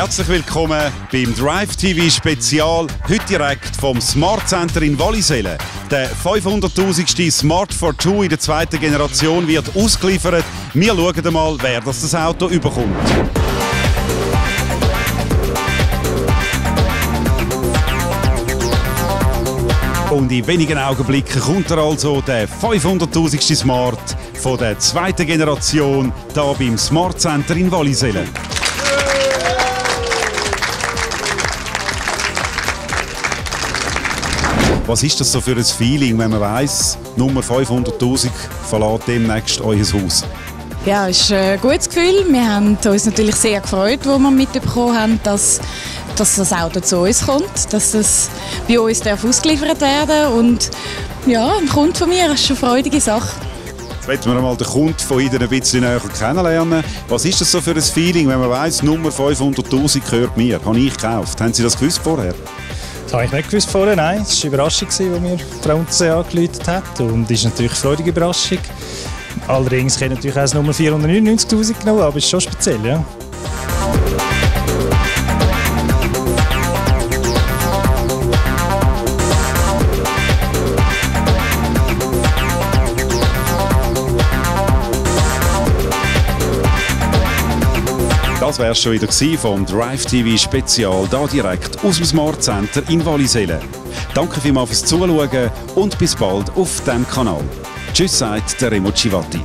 Herzlich willkommen beim Drive TV Spezial, heute direkt vom Smart Center in Wallisellen. Der 500.000. Smart for Two in der zweiten Generation wird ausgeliefert. Wir schauen einmal, wer das, das Auto überkommt. Und in wenigen Augenblicken kommt er also der 500.000. Smart von der zweiten Generation hier beim Smart Center in Wallisellen. Was ist das so für ein Feeling, wenn man weiss, Nummer 500.000 verlässt demnächst euer Haus? Ja, ist ein gutes Gefühl. Wir haben uns natürlich sehr gefreut, wo wir mitbekommen haben, dass, dass das Auto zu uns kommt, dass es bei uns darf ausgeliefert werden und ja, ein Kunde von mir ist schon eine freudige Sache. Jetzt möchten wir mal den Kunden von Ihnen ein bisschen näher kennenlernen. Was ist das so für ein Feeling, wenn man weiss, Nummer 500'000 gehört mir, habe ich gekauft. Haben Sie das gewusst vorher? Das habe ich nicht gewusst vorher, nein. Es war eine Überraschung, als mir Untersee angerufen hat. Und ist natürlich eine freudige Überraschung. Allerdings hätte natürlich auch das Nummer 499'000 genommen, aber es ist schon speziell, ja. Das wäre schon wieder vom Drive TV Spezial, da direkt aus dem Smart Center in Wallisellen. Danke vielmals fürs Zuschauen und bis bald auf dem Kanal. Tschüss, sagt der Remo Civati.